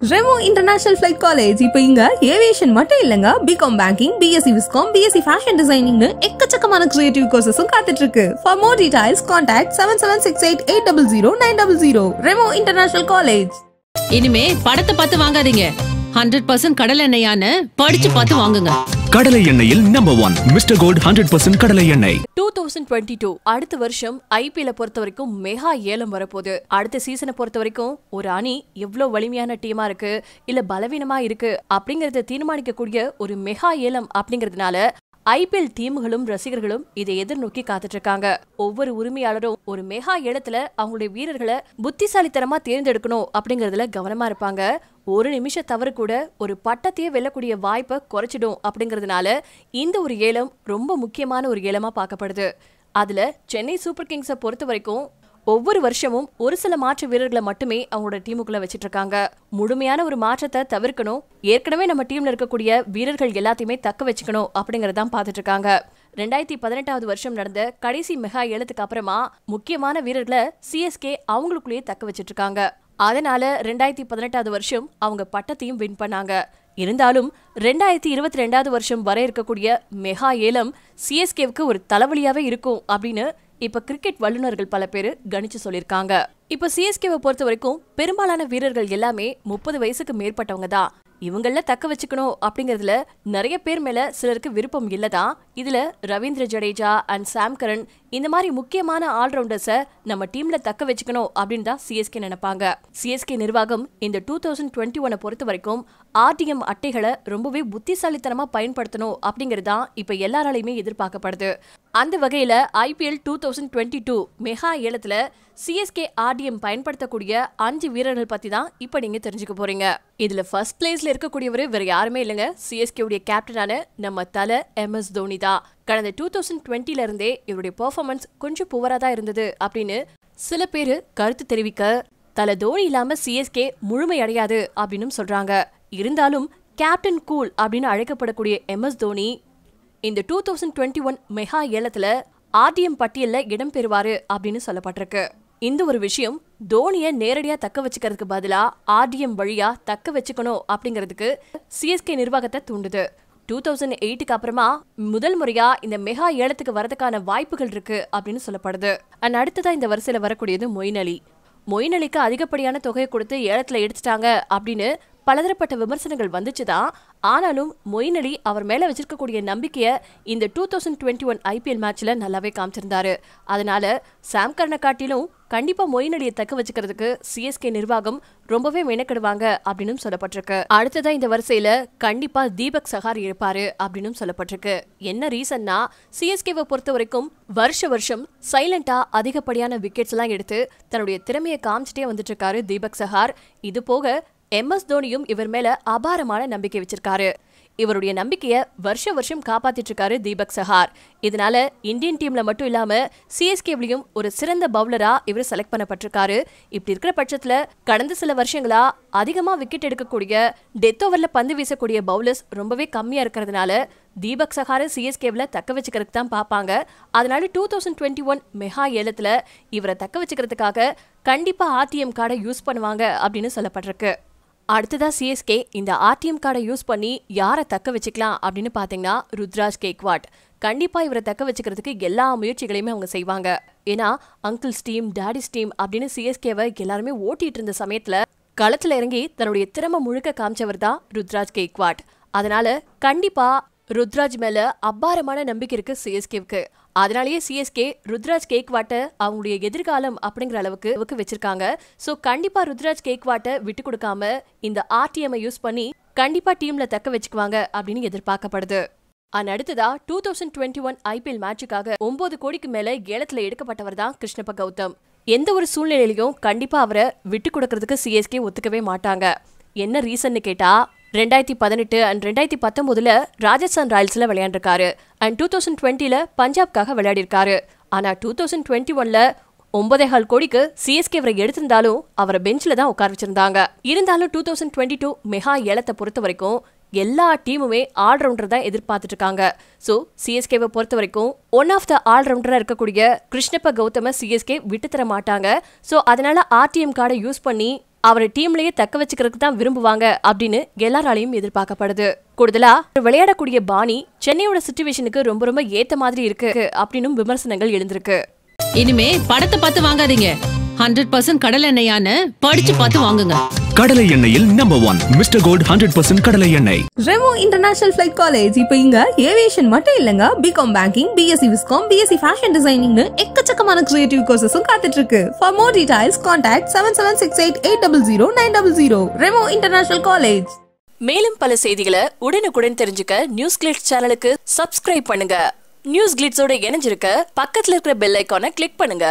Remo international flight college இப்போ இங்க aviation மட்டும் இல்லங்க. BCom banking BSc viscom BSc fashion டிசைனிங்னு எக்கச்சக்கமான கிரியேட்டிவ் கோர்சஸும் காத்துட்டு இருக்கு for more details contact seven seven six eight eight double zero nine double zero Remo International College இனிமே படத்தை பார்த்து வாங்காதீங்க. ஹண்ட்ரட் பர்சன்ட் கடல் எண்ணெயான்னு படிச்சு பார்த்து வாங்குங்க. கடலை எண்ணெயில் number one Mister Gold hundred percent கடலை எண்ணெய். டூ தௌசண்ட் டுவெண்ட்டி டூ அடுத்த வருஷம் ஐபிஎல் பொறுத்த வரைக்கும் மெகா ஏலம் வரப்போகுது. அடுத்த சீசனை பொறுத்த வரைக்கும் ஒரு அணி எவ்வளவு வலிமையான டீமா இருக்கு இல்ல பலவீனமா இருக்கு அப்படிங்கறத தீர்மானிக்கக்கூடிய ஒரு மெகா ஏலம் அப்படிங்கறதுனால ஐபிஎல் டீம்களும் ரசிகர்களும் இதை எதிர்நோக்கி காத்துட்டு இருக்காங்க ஒவ்வொரு உரிமையாளரும் ஒரு மெகா ஏலத்துல அவங்களுடைய வீரர்களை புத்திசாலித்தனமா தேர்ந்தெடுக்கணும் அப்படிங்கறதுல கவனமா இருப்பாங்க. ஒரு நிமிஷ தவறு கூட ஒரு பட்டத்தையே வெல்லக்கூடிய வாய்ப்பை குறைச்சிடும் அப்படிங்கறதுனால இந்த ஒரு ஏலம் ரொம்ப முக்கியமான ஒரு ஏலமா பார்க்கப்படுது. அதுல சென்னை சூப்பர் கிங்ஸை பொறுத்த வரைக்கும் ஒவ்வொரு வருஷமும் ஒரு சில மாற்று வீரர்களை மட்டுமே அவங்களோட டீமுக்குள்ள வச்சிட்டு இருக்காங்க முழுமையான ஒரு மாற்றத்தை தவிர்க்கணும். ஏற்கனவே நம்ம டீம்ல இருக்கக்கூடிய வீரர்கள் எல்லாத்தையுமே தக்க வச்சுக்கணும் அப்படிங்கறதான் பாத்துட்டு இருக்காங்க ரெண்டாயிரத்தி பதினெட்டாவது வருஷம் நடந்த கடைசி மெகா ஏலத்துக்கு அப்புறமா முக்கியமான வீரர்களை சிஎஸ்கே அவங்களுக்குள்ளேயே தக்க வச்சிட்டு இருக்காங்க அதனால ரெண்டாயிரத்தி பதினெட்டாவது வருஷம் அவங்க பட்டத்தையும் வின் பண்ணாங்க. இருந்தாலும் ரெண்டாயிரத்தி இருபத்தி ரெண்டாவது வருஷம் வர இருக்கக்கூடிய மெகா ஏலம் சிஎஸ்கேவுக்கு ஒரு தலைவலியாவே இருக்கும் அப்படின்னு இப்ப கிரிக்கெட் வல்லுநர்கள் பல பேர் கணிச்சு சொல்லியிருக்காங்க இப்ப சிஎஸ்கேவை பொறுத்த வரைக்கும் பெரும்பாலான வீரர்கள் எல்லாமே முப்பது வயசுக்கு மேற்பட்டவங்க தான். இவங்கள தக்க வச்சுக்கணும் அப்படிங்கறதுல நிறைய பேர் மேல சிலருக்கு விருப்பம் இல்லதான் இதுல Ravindra Jadeja and Sam Curran இந்த மாதிரி முக்கியமான ஆல்ரவுண்டர்ஸை நம்ம டீம்ல தக்க வச்சுக்கணும் அப்படின்னு தான் சிஎஸ்கே நினைப்பாங்க. சிஎஸ்கே நிர்வாகம் இந்த டூ தௌசண்ட் டுவெண்ட்டி ஒனை பொறுத்த வரைக்கும் ஆர்டிஎம் அட்டைகளை ரொம்பவே புத்திசாலித்தனமா பயன்படுத்தணும் அப்படிங்கிறது தான் இப்ப எல்லாராலையுமே எதிர்பார்க்கப்படுது. அந்த வகையில் IPL two thousand twenty two mega ஏலத்தில் சிஎஸ்கே ஆர்டிஎம் பயன்படுத்தக்கூடிய அஞ்சு வீரர்கள் பற்றி தான் இப்போ நீங்கள் தெரிஞ்சுக்க போகிறீங்க இதில் ஃபர்ஸ்ட் பிளேஸில் இருக்கக்கூடியவர் வேறு யாருமே இல்லைங்க. சிஎஸ்கேவுடைய கேப்டனான நம்ம தலை எம் எஸ் தோனி தான். கடந்த டூ தௌசண்ட் டுவெண்ட்டில இருந்தே இவருடைய பர்ஃபார்மன்ஸ் கொஞ்சம் புவராக தான் இருந்தது அப்படின்னு சில பேர் கருத்து தெரிவிக்க தலை தோனி இல்லாமல் சிஎஸ்கே முழுமை அடையாது அப்படின்னு சொல்கிறாங்க இருந்தாலும் கேப்டன் கூல் அப்படின்னு அழைக்கப்படக்கூடிய எம் எஸ் தோனி இந்த two thousand twenty one mega ஏலத்துல RTM பட்டியலில் இடம்பெறுவாரு அப்படின்னு சொல்லப்பட்டிருக்கு. இந்த ஒரு விஷயம் தோனியை நேரடியாக தக்க வச்சுக்கிறதுக்கு பதிலாக ஆர்டிஎம் வழியாக தக்க வச்சுக்கணும் அப்படிங்கிறதுக்கு சிஎஸ்கே நிர்வாகத்தை தூண்டுது. டூ தௌசண்ட் எயிட்டுக்கு அப்புறமா முதல் முறையா இந்த மெகா ஏலத்துக்கு வரதுக்கான வாய்ப்புகள் இருக்கு அப்படின்னு சொல்லப்படுது. அண்ட் அடுத்ததா இந்த வரிசையில் வரக்கூடியது மொயின் அலி. மொயின் அலிக்கு அதிகப்படியான தொகையை கொடுத்து ஏலத்தில் எடுத்துட்டாங்க அப்படின்னு பலதரப்பட்ட விமர்சனங்கள் வந்துச்சுதான். ஆனாலும் மொயின் அலி அவர் மேல வச்சிருக்கக்கூடிய நம்பிக்கையை இந்த two thousand twenty one IPL மேட்ச்ல நல்லாவே காமிச்சிருந்தாரு. அதனால சாம்கர்னை காட்டிலும் கண்டிப்பா மொயின் அலியை தக்க வச்சுக்கிறதுக்கு சிஎஸ்கே நிர்வாகம் ரொம்பவே மெனக்கெடுவாங்க அப்படின்னு சொல்லப்பட்டிருக்கு. அடுத்ததா இந்த வரிசையில கண்டிப்பா தீபக் சஹார் இருப்பாரு அப்படின்னு சொல்லப்பட்டிருக்கு. என்ன ரீசன்னா சிஎஸ்கேவை பொறுத்த வரைக்கும் வருஷ வருஷம் சைலண்டா அதிகப்படியான விக்கெட்ஸ் எல்லாம் எடுத்து தன்னுடைய திறமையை காமிச்சிட்டே வந்துட்டு இருக்காரு தீபக் சஹார். இது போக எம் எஸ் தோனியும் இவர் மேல அபாரமான நம்பிக்கை வச்சிருக்காரு. இவருடைய நம்பிக்கைய வருஷ வருஷம் காப்பாத்திட்டு இருக்காரு தீபக் சஹார். இதனால இந்தியன் டீம்ல மட்டும் இல்லாம சிஎஸ்கேவிலையும் ஒரு சிறந்த பவுலரா இவர் செலக்ட் பண்ணப்பட்டிருக்காரு. இப்படி இருக்கிற பட்சத்துல கடந்த சில வருஷங்களா அதிகமா விக்கெட் எடுக்கக்கூடிய டெத் ஓவர்ல பந்து வீசக்கூடிய பவுலர்ஸ் ரொம்பவே கம்மியா இருக்கிறதுனால தீபக் சஹாரை சிஎஸ்கேவில் தக்க வச்சுக்கிறதுக்கு தான் பார்ப்பாங்க. அதனால two thousand twenty one mega ஏலத்தில் இவரை தக்க வச்சுக்கிறதுக்காக கண்டிப்பாக ஆர்டிஎம் கார்டை யூஸ் பண்ணுவாங்க அப்படின்னு சொல்லப்பட்டிருக்கு. அடுத்ததா சிஎஸ்கே இந்த ஆர்டிஎம் கார்டை யூஸ் பண்ணி யாரை தக்க வச்சுக்கலாம் அப்படின்னு பார்த்தீங்கன்னா ருத்ராஜ் கேக்வாட். கண்டிப்பா இவரை தக்க வச்சுக்கிறதுக்கு எல்லா முயற்சிகளையுமே அவங்க செய்வாங்க. ஏன்னா அங்கிள்ஸ் டீம் டேடிஸ் டீம் அப்படின்னு சிஎஸ்கேவை எல்லாருமே ஓட்டிட்டு இருந்த சமயத்துல களத்துல இறங்கி தன்னுடைய திறமை முழுக்க காமிச்சவர் தான் ருத்ராஜ் கேக்வாட். அதனால கண்டிப்பா ருத்ராஜ் மேல அபாரமான நம்பிக்கை இருக்கு சிஎஸ்கேவுக்கு அதனாலேயே சிஎஸ்கே ருத்ராஜ் கேக் கேக்வாட்டை அவங்களுடைய எதிர்காலம் அப்படிங்கிற அளவுக்கு வச்சிருக்காங்க. ஸோ கண்டிப்பா ருத்ராஜ் கேக் கேக்வாட்டை விட்டு கொடுக்காம இந்த ஆர்டிஎம் யூஸ் பண்ணி கண்டிப்பா டீம்ல தக்க வச்சுக்குவாங்க அப்படின்னு எதிர்பார்க்கப்படுது. அண்ட் அடுத்ததா two thousand twenty one IPL மேட்சுக்காக ஒன்பது கோடிக்கு மேல ஏலத்துல எடுக்கப்பட்டவர் தான் கிருஷ்ணப்ப கௌதம். எந்த ஒரு சூழ்நிலையிலையும் கண்டிப்பா அவரை விட்டு கொடுக்கறதுக்கு சிஎஸ்கே ஒத்துக்கவே மாட்டாங்க. என்ன ரீசன்னு கேட்டா ரெண்டாயிரத்தி பதினெட்டு அண்ட் ரெண்டாயிரத்தி பத்தொன்பதுல ராஜஸ்தான் ராயல்ஸ்ல விளையாண்டிருக்காரு. அண்ட் டூ தௌசண்ட் டுவெண்ட்டில பஞ்சாப்காக விளையாடிருக்காரு. ஆனா டூ தௌசண்ட் டுவெண்ட்டி ஒன்ல ஒன்பதே கால் கோடிக்கு சிஎஸ்கே அவரை எடுத்திருந்தாலும் அவரை பெஞ்சில் தான் உட்கார வச்சிருந்தாங்க. இருந்தாலும் two thousand twenty two mega ஏலத்தை பொறுத்த வரைக்கும் எல்லா டீமுமே ஆல்ரவுண்டர் தான் எதிர்பார்த்துட்டு இருக்காங்க ஸோ சிஎஸ்கேவை பொறுத்த வரைக்கும் ஒன் ஆஃப் த ஆல்ரவுண்டராக இருக்கக்கூடிய கிருஷ்ணப்ப கௌதம சிஎஸ்கே விட்டு தர மாட்டாங்க. ஸோ அதனால ஆர்டிஎம் கார்டை யூஸ் பண்ணி அவரை டீம்லயே தக்க வச்சுக்கிறதுக்கு தான் விரும்புவாங்க அப்படின்னு எல்லாராலையும் எதிர்பார்க்கப்படுது. கூடுதலா விளையாடக்கூடிய பாணி சென்னையோட சுச்சுவேஷனுக்கு ரொம்ப ரொம்ப ஏத்த மாதிரி இருக்கு அப்படின்னு விமர்சனங்கள் எழுந்திருக்கு. இனிமே படத்தை பார்த்து வாங்காதீங்க. ஹண்ட்ரட் பர்சன்ட் கடல் எண்ணெயான்னு படிச்சு பார்த்து வாங்குங்க. கடலை எண்ணெயில் number one Mister Gold hundred percent கடலை எண்ணெய். ரெமோ இன்டர்நேஷனல் ஃபிளைட் காலேஜ் இப்போ இங்க ஏவியேஷன் மட்டும் இல்லங்க. BCom banking BSc viscom BSc fashion டிசைனிங்னு எக்கச்சக்கமான கிரியேட்டிவ் கோர்சஸும் காத்துட்டு இருக்கு for more details contact seven seven six eight eight double zero nine double zero Remo International College மேலும் பல செய்திகளை உடனுக்குடன் தெரிஞ்சுக்க நியூஸ் கிளிட்ஸ் சேனலுக்கு சப்ஸ்கிரைப் பண்ணுங்க. நியூஸ் கிளிட்ஸோட இணைஞ்சிருக்க பக்கத்துல இருக்கிற பெல் ஐக்கானை கிளிக் பண்ணுங்க.